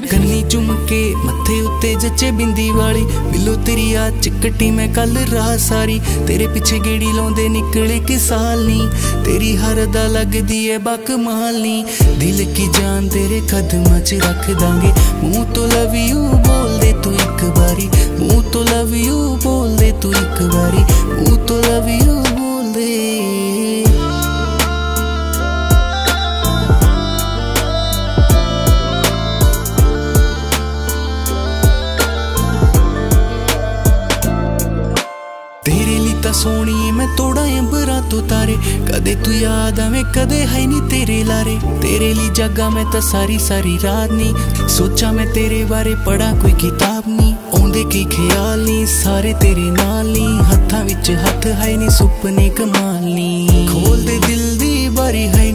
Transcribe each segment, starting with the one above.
ਕੰਨੀ ਚੁੰਮ ਕੇ ਮੱਥੇ ਉੱਤੇ ਜੱਚੇ ਬਿੰਦੀ ਵਾਲੀ। ਮਿਲੋ ਤੇਰੀ ਆ ਚਿੱਕਟੀ, ਮੈਂ ਕੱਲ ਰਾਹ ਸਾਰੀ। ਤੇਰੇ ਪਿੱਛੇ ਗੇੜੀ ਲਾਉਂਦੇ ਨਿਕਲੇ ਕਿ ਨੀ। ਤੇਰੀ ਹਰ ਦਾ ਲੱਗਦੀ ਏ ਬਕਮਾਲ ਨੀ ਦਿਲ ਕੀ ਜਾਨ ਤੇਰੇ ਕਦਮਾਂ 'ਚ ਰੱਖ ਦਾਂਗੇ। ਮੂੰਹ ਤੋਂ ਲਵ ਯੂ ਬੋਲਦੇ ਤੂੰ ਇੱਕ ਵਾਰੀ। ਮੂੰਹ ਤੋਂ ਲਵ ਯੂ ਬੋਲਦੇ ਤੂੰ ਇੱਕ ਵਾਰੀ। ਮੂੰਹ ਤਾਂ ਸੋਹਣੀ ਮੈਂ ਤੋੜਾ ਅੰਬਰਾਂ ਤੋਂ ਤਾਰੇ। ਕਦੇ ਤੂੰ ਯਾਦ ਆਵੇਂ, ਕਦੇ ਹੈ ਨਹੀਂ ਤੇਰੇ ਲਾਰੇ। ਤੇਰੇ ਲਈ ਜਾਗਾ ਮੈਂ ਤਾਂ ਸਾਰੀ ਸਾਰੀ ਰਾਤ ਨਹੀਂ ਸੋਚਾਂ ਮੈਂ ਤੇਰੇ ਬਾਰੇ ਪੜਾ ਕੋਈ ਕਿਤਾਬ ਨਹੀਂ ਆਉਂਦੇ ਕੀ ਖਿਆਲ ਨਹੀਂ ਸਾਰੇ ਤੇਰੇ ਨਾਲ ਨਹੀਂ ਹੱਥਾਂ ਵਿੱਚ ਹੱਥ ਹੈ ਨਹੀਂ ਸੁਪਨੇ ਕਮਾਲ ਨਹੀਂ ਖੋਲ ਦੇ ਦਿਲ ਦੀ ਬਾਰੀ ਹੈ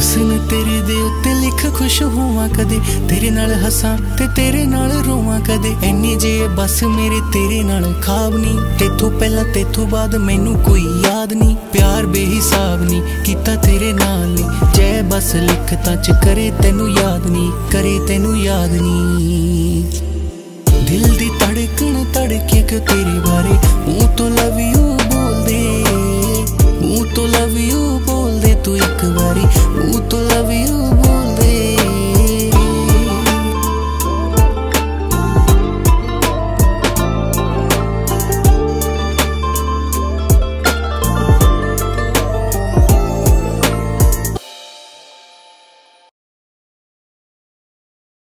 ਹੁਸਨ ਤੇਰੇ ਦੇ ਉੱਤੇ ਲਿਖ ਖੁਸ਼ ਹੋਵਾਂ ਕਦੇ। ਤੇਰੇ ਨਾਲ ਹੱਸਾਂ ਤੇ ਤੇਰੇ ਨਾਲ ਰੋਵਾਂ ਕਦੇ। ਐਨੀ ਜੇ ਬਸ ਮੇਰੇ ਤੇਰੇ ਨਾਲ ਖਾਬ ਨਹੀਂ ਤੇਥੋਂ ਪਹਿਲਾਂ ਤੇਥੋਂ ਬਾਅਦ ਮੈਨੂੰ ਕੋਈ ਯਾਦ ਨਹੀਂ ਪਿਆਰ ਬੇਹਿਸਾਬ ਨਹੀਂ ਕੀਤਾ ਤੇਰੇ ਨਾਲ ਨਹੀਂ ਜੈ ਬਸ ਲਿਖਤਾਂ ਚ ਕਰੇ ਤੈਨੂੰ ਯਾਦ ਨਹੀਂ ਕਰੇ ਤੈਨੂੰ ਯਾਦ ਨਹੀਂ ਦਿਲ ਦੀ ਧੜਕਣ ਧੜਕੇ ਕਿ ਤੇਰੇ ਬਾਰੇ? ਮੂੰਹ ਤੋਂ ਲਵ ਯੂ ਬੋਲਦੇ। ਮੂੰਹ ਤੋਂ ਲਵ ਯੂ ਬੋਲਦੇ ਤੂੰ ਇੱਕ ਵਾਰੀ ਮੂੰਹ ਤੋਂ ਲਵ ਯੂ ਬੋਲਦੇ